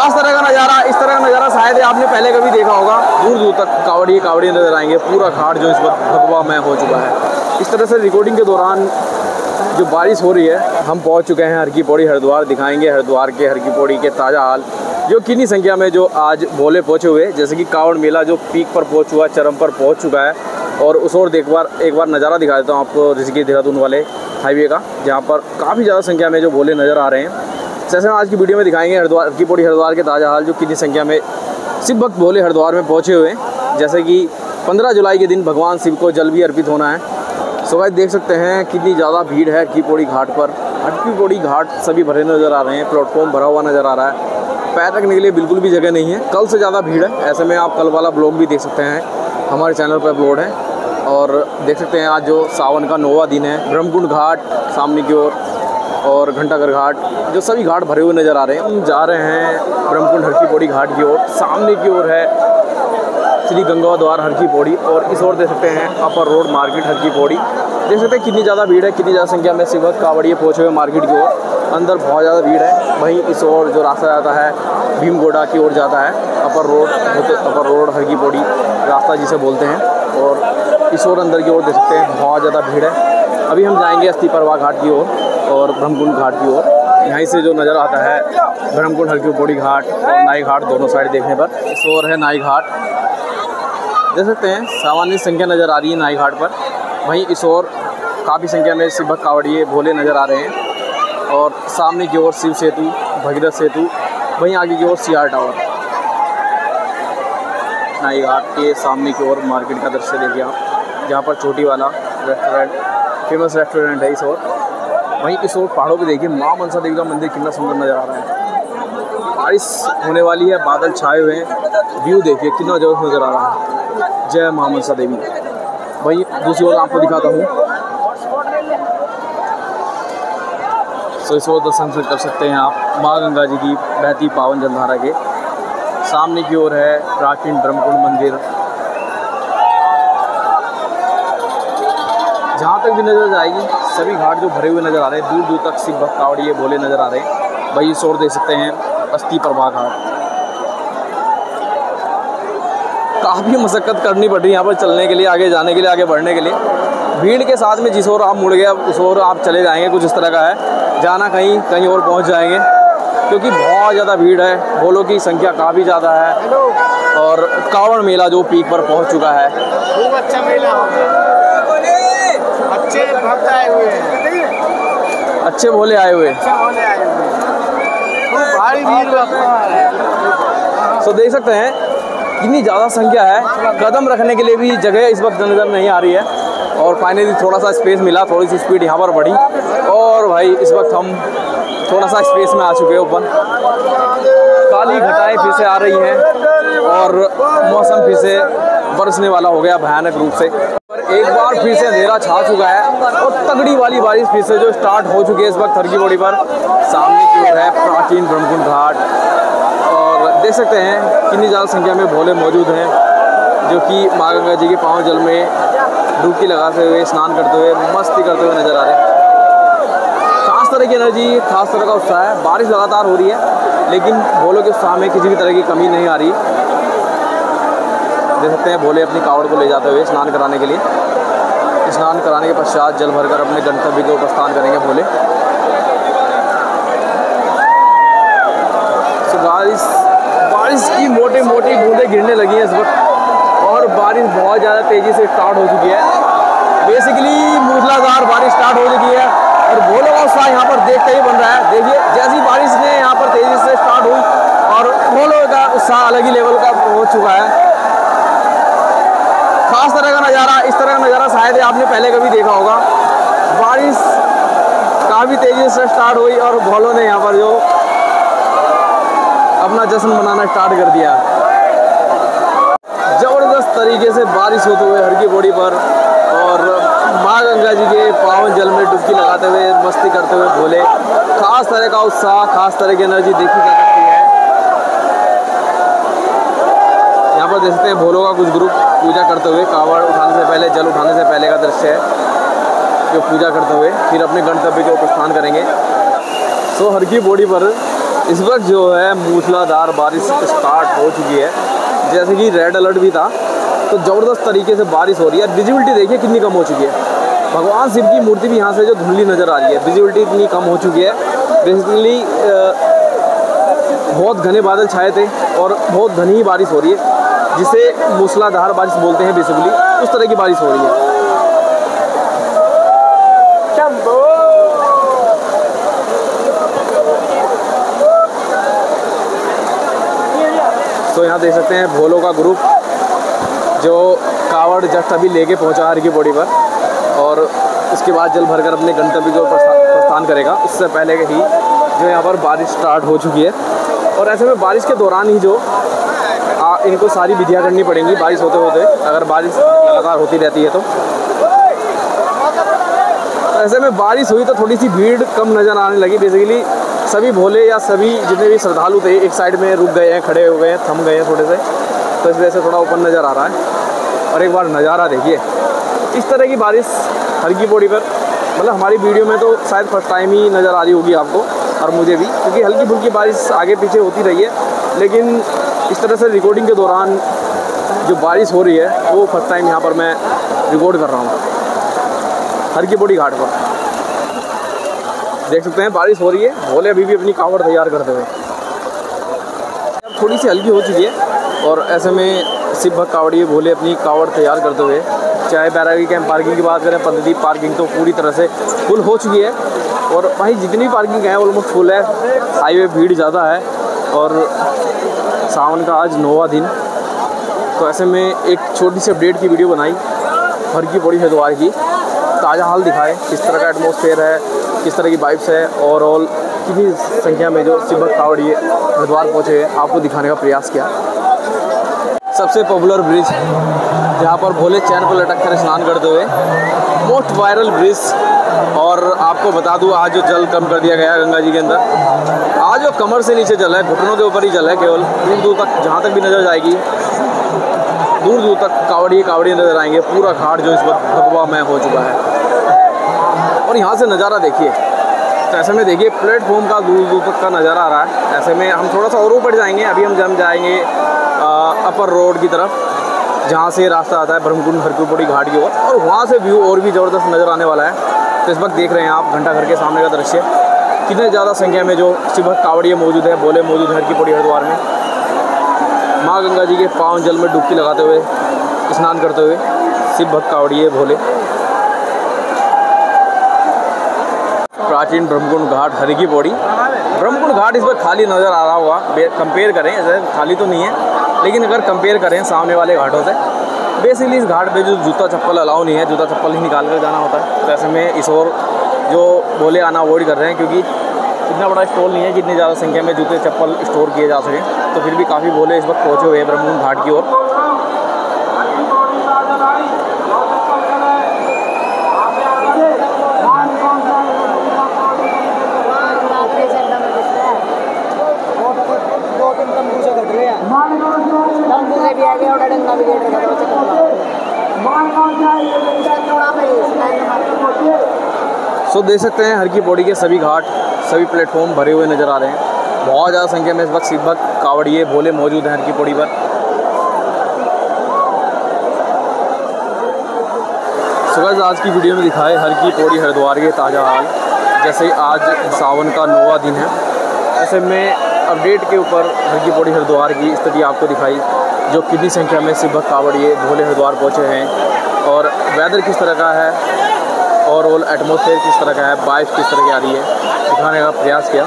खास तरह का नज़ारा, इस तरह का नज़ारा शायद आपने पहले कभी देखा होगा। दूर दूर तक कावड़ी कावड़ी नज़र आएँगे। पूरा घाट जो इस वक्त भगवा में हो चुका है। इस तरह से रिकॉर्डिंग के दौरान जो बारिश हो रही है, हम पहुँच चुके हैं हर की पौड़ी हरिद्वार। दिखाएँगे हरिद्वार के हर की पौड़ी के ताज़ा हाल, जो किन्नी संख्या में जो आज भोले पहुँचे हुए जैसे कि कावड़ मेला जो पीक पर पहुँच हुआ चरम पर पहुँच चुका है। और उस और एक बार एक बार नज़ारा दिखा देता हूँ आपको ऋषिकेश देहरादून वाले हाईवे का, जहाँ पर काफ़ी ज़्यादा संख्या में जो भोले नज़र आ रहे हैं। जैसे हम आज की वीडियो में दिखाएँगे हरिद्वार, की पौड़ी हरिद्वार के ताज़ा हाल जो कितनी संख्या में शिव भक्त भोले हरिद्वार में पहुँचे हुए हैं। जैसे कि 15 जुलाई के दिन भगवान शिव को जल भी अर्पित होना है। सो भाई देख सकते हैं कितनी ज़्यादा भीड़ है की पौड़ी घाट पर। हटकी पौड़ी घाट सभी भरे नज़र आ रहे हैं, प्लेटफॉर्म भरा हुआ नज़र आ रहा है। पैर रखने के लिए बिल्कुल भी जगह नहीं है। कल से ज़्यादा भीड़ है, ऐसे में आप कल वाला ब्लॉग भी देख सकते हैं। हमारे चैनल पर अपलोड है। और देख सकते हैं आज जो सावन का नोवा दिन है, ब्रह्मकुंड घाट सामने की ओर। और घंटाघर घाट, जो सभी घाट भरे हुए नज़र आ रहे हैं। हम जा रहे हैं ब्रह्मकुंड हरकी पौड़ी घाट की ओर। सामने की ओर है श्री गंगा द्वार हरकी पौड़ी और इस ओर देख सकते हैं upper road market Har ki Pauri. देख सकते हैं कितनी ज़्यादा भीड़ है, कितनी ज़्यादा संख्या में शिवक कावड़िए पहुँचे हुए मार्केट की ओर। अंदर बहुत ज़्यादा भीड़ है। वहीं इस ओर जो रास्ता जाता है, भीमगोड़ा की ओर जाता है। Upper road upper road Har ki Pauri रास्ता जिसे बोलते हैं। और इस ओर अंदर की ओर देख सकते हैं बहुत ज़्यादा भीड़ है। अभी हम जाएँगे अस्थि परवा घाट की ओर। और ब्रह्मकुंड घाट की ओर। यहीं से जो नज़र आता है, ब्रह्मकुंड हल्की पौड़ी घाट और नाई घाट दोनों साइड देखने पर। इस ओर है नाई घाट। देख सकते हैं, सामान्य संख्या नज़र आ रही है नाई घाट पर। वहीं इस ओर काफ़ी संख्या में शिव कावड़िए, भोले नज़र आ रहे हैं। और सामने की ओर शिव सेतु, भगीरथ सेतु, वहीं आगे की ओर सी टावर। नाई घाट के सामने की ओर मार्केट का दृश्य देखिए आप, जहाँ पर छोटी वाला रेस्टोरेंट फ़ेमस रेस्टोरेंट है इस ओर। वहीं इस ओर पहाड़ों पे देखिए, माँ मनसा देवी का मंदिर कितना सुंदर नज़र आ रहा है। बारिश होने वाली है, बादल छाए हुए हैं। व्यू देखिए, कितना ज़बरदस्त नज़र आ रहा है। जय माँ मनसा देवी। वहीं दूसरी ओर आपको दिखाता हूँ। सो इस ओर दर्शन कर सकते हैं आप। माँ गंगा जी की बहती पावन जलधारा के सामने की ओर है प्राचीन ब्रह्मकुंड मंदिर जहाँ तक भी नज़र जाएगी। सभी घाट जो भरे हुए नज़र आ रहे हैं दूर दूर तक शिव भक्त कावड़िए भोले नज़र आ रहे हैं। वही शोर देख सकते हैं अस्थि प्रभा घाट। काफ़ी मशक्क़त करनी पड़ रही है यहाँ पर चलने के लिए, आगे जाने के लिए, आगे बढ़ने के लिए। भीड़ के साथ में जिस ओर आप मुड़ गए उस ओर आप चले जाएँगे, कुछ इस तरह का है। जाना कहीं कहीं और पहुँच जाएँगे, क्योंकि बहुत ज़्यादा भीड़ है। भोलों की संख्या काफ़ी ज़्यादा है। और कावड़ मेला जो पीक पर पहुँच चुका है। अच्छा मेला अच्छे भक्त आए हुए हैं। अच्छे भोले आए हुए। अच्छे होने आए हुए भारी भीड़ भक्त सो देख सकते हैं कितनी ज़्यादा संख्या है। कदम रखने के लिए भी जगह इस वक्त नज़र नहीं आ रही है। और फाइनली थोड़ा सा स्पेस मिला थोड़ी सी स्पीड यहाँ पर बढ़ी। और भाई इस वक्त हम थोड़ा सा स्पेस में आ चुके हैं ओपन काली घटाएँ फिर से आ रही हैं। और मौसम फिर से बरसने वाला हो गया भयानक रूप से। एक बार फिर से अंधेरा छा चुका है और तगड़ी वाली बारिश फिर से जो स्टार्ट हो चुकी है इस वक्त थरकी बॉडी पर। सामने की ओर है प्राचीन ब्रह्मकुंड घाट। और देख सकते हैं कितनी ज़्यादा संख्या में भोले मौजूद हैं, जो कि माँ गंगा जी के पाँव जल में डुबकी लगाते हुए, स्नान करते हुए, मस्ती करते हुए नज़र आ रहे हैं। खास तरह की एनर्जी खास तरह का उत्साह है। बारिश लगातार हो रही है, लेकिन भोलों के उत्साह में किसी भी तरह की कमी नहीं आ रही। देख सकते हैं, भोले अपनी कावड़ को ले जाते हुए स्नान कराने के लिए। स्नान कराने के पश्चात जल भरकर अपने गंतव्य को प्रस्थान करेंगे भोले। सो बारिश बारिश की मोटी मोटी बूंदें गिरने लगी हैं इस वक्त, और बारिश बहुत ज़्यादा तेज़ी से स्टार्ट हो चुकी है। बेसिकली मूसलाधार बारिश स्टार्ट हो चुकी है, और भोलों का उत्साह यहाँ पर देखते ही बन रहा है। देखिए, जैसी बारिश ने यहाँ पर तेज़ी से स्टार्ट हुई, और भोलों का उत्साह अलग ही लेवल का हो चुका है। खास तरह का नज़ारा, इस तरह का नज़ारा शायद आपने पहले कभी देखा होगा। बारिश काफ़ी तेज़ी से स्टार्ट हुई और भोलों ने यहाँ पर जो अपना जश्न मनाना स्टार्ट कर दिया। ज़बरदस्त तरीके से बारिश होते हुए हर की बॉडी पर और माँ गंगा जी के पावन जल में डुबकी लगाते हुए, मस्ती करते हुए भोले खास तरह का उत्साह, खास तरह की एनर्जी देखी जा सकती है। यहाँ पर देख सकते हैं भोलों का कुछ ग्रुप पूजा करते हुए कावड़ उठाने से पहले, जल उठाने से पहले का दृश्य है, जो पूजा करते हुए फिर अपने गंतव्य को प्रस्थान करेंगे। सो हर की बॉडी पर इस वक्त जो है, मूसलाधार बारिश स्टार्ट हो चुकी है। जैसे कि रेड अलर्ट भी था तो ज़बरदस्त तरीके से बारिश हो रही है। विजिबिलिटी देखिए कितनी कम हो चुकी है। भगवान शिव की मूर्ति भी यहाँ से जो धुंधली नज़र आ रही है विजिबिलिटी इतनी कम हो चुकी है। बेसिकली बहुत घने बादल छाए थे और बहुत घनी बारिश हो रही है। जिसे मूसलाधार बारिश बोलते हैं बेसिकली उस तरह की बारिश हो रही है। तो यहाँ देख सकते हैं भोलो का ग्रुप जो कावड़ जस्ट अभी लेके पहुँचा हर की बॉडी पर और उसके बाद जल भरकर अपने गंतव्य को प्रस्थान करेगा। उससे पहले ही जो यहाँ पर बारिश स्टार्ट हो चुकी है। और ऐसे में बारिश के दौरान ही जो इनको सारी विधियाँ करनी पड़ेंगी बारिश होते होते, अगर बारिश लगातार होती रहती है तो। ऐसे में बारिश हुई तो थोड़ी सी भीड़ कम नज़र आने लगी। बेसिकली सभी भोले या सभी जितने भी श्रद्धालु थे, एक साइड में रुक गए हैं, खड़े हो गए हैं, थम गए हैं थोड़े से। तो इस वजह से थोड़ा ओपन नज़र आ रहा है। और एक बार नज़ारा देखिए। इस तरह की बारिश हर की बॉडी पर। मतलब हमारी वीडियो में तो शायद फ़र्स्ट टाइम ही नज़र आ रही होगी आपको, और मुझे भी। क्योंकि हल्की फुल्की बारिश आगे पीछे होती रही है। लेकिन इस तरह से रिकॉर्डिंग के दौरान जो बारिश हो रही है, वो फ़र्स्ट टाइम यहाँ पर मैं रिकॉर्ड कर रहा हूँ। हर की बॉडी घाट पर। देख सकते हैं, बारिश हो रही है। भोले अभी भी अपनी कावड़ तैयार करते हुए। थोड़ी सी हल्की हो चुकी है और ऐसे में भक्त कावड़िए भोले अपनी कावड़ तैयार करते हुए, चाहे बैरागी कैंप पार्किंग की बात करें, पद्धति पार्किंग तो पूरी तरह से फुल हो चुकी है। और वहीं जितनी पार्किंग है ऑलमोस्ट फुल है। हाईवे भीड़ ज़्यादा है। और सावन का आज नौवा दिन। तो ऐसे में एक छोटी सी अपडेट की वीडियो बनाई, हर की बड़ी हरिद्वार की। ताज़ा हाल दिखाए, किस तरह का एटमोसफेयर है, किस तरह की वाइब्स है ओवरऑल कितनी संख्या में जो शिवभक्त कावड़िए हरिद्वार पहुँचे हैं, आपको दिखाने का प्रयास किया। सबसे पॉपुलर ब्रिज जहाँ पर भोले चैन पर लटक कर स्नान करते हुए मोस्ट वायरल ब्रिज और आपको बता दूँ, आज जो जल कम कर दिया गया गंगा जी के अंदर आज जो कमर से नीचे जल है, घुटनों के ऊपर ही जल है केवल। दूर दूर तक, जहाँ तक भी नज़र जाएगी, दूर दूर तक कावड़िए कावड़िए नज़र आएँगे। पूरा घाट जो इस वक्त भगवा में हो चुका है। और यहाँ से नज़ारा देखिए तो ऐसे में देखिए प्लेटफॉर्म का दूर दूर तक का नज़ारा आ रहा है। ऐसे में हम थोड़ा सा और ऊपर जाएँगे, अभी हम जम जाएँगे अपर रोड की तरफ़, जहाँ से रास्ता आता है ब्रह्मकुंड हरकुपड़ी घाट की ओर। और वहाँ से व्यू और भी ज़बरदस्त नज़र आने वाला है। तो इस वक्त देख रहे हैं आप घंटा घर के सामने का दृश्य। कितने ज़्यादा संख्या में जो शिवभक्त कावड़िए मौजूद है बोले मौजूद है हरकीपौड़ी हरिद्वार में। माँ गंगा जी के पावन जल में डुबकी लगाते हुए, स्नान करते हुए शिव भक्त कावड़िए भोले। प्राचीन ब्रह्मकुंड घाट हरि की पौड़ी। ब्रह्मकुंड घाट इस पर खाली नज़र आ रहा होगा कंपेयर करें, ऐसे खाली तो नहीं है, लेकिन अगर कंपेयर करें सामने वाले घाटों से बेसिकली इस घाट पे जो जूता चप्पल अलाउ नहीं है, जूता चप्पल ही निकाल कर जाना होता है तो ऐसे में इस और जो बोले आना अवॉइड कर रहे हैं, क्योंकि इतना बड़ा स्टॉल नहीं है कि इतनी ज़्यादा संख्या में जूते चप्पल स्टोर किए जा सकें। तो फिर भी काफ़ी बोले इस वक्त पहुँचे हुए हैं ब्रह्मकुंड घाट की ओर। सो देख सकते हैं, हर की पौड़ी के सभी घाट, सभी प्लेटफॉर्म भरे हुए नज़र आ रहे हैं। बहुत ज़्यादा संख्या में इस वक्त शिव भक्त कावड़िए, भोले मौजूद हैं हर की पौड़ी पर। सुबह आज की वीडियो में दिखाए हर की पौड़ी हरिद्वार के ताज़ा हाल। जैसे आज सावन का नौवा दिन है, ऐसे में अपडेट के ऊपर हर की पौड़ी हरिद्वार की स्थिति आपको दिखाई, जो कितनी संख्या में भक्त कावड़िए, भोले हरिद्वार पहुँचे हैं। और वेदर किस तरह का है? ओवरऑल एटमोसफेयर किस तरह का है बाइफ किस तरह की आ रही है, दिखाने का प्रयास किया।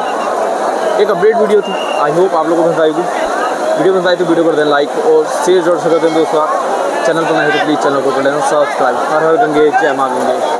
एक अपडेट वीडियो थी। आई होप आप लोगों को पसंद आएगी वीडियो पसंद आई तो वीडियो कर दें लाइक और शेयर जोड़ सकते हैं दोस्तों चैनल पर नहीं तो प्लीज़ चैनल को कर लेना सब्सक्राइब हर हर गंगे, जय माँ गंगे।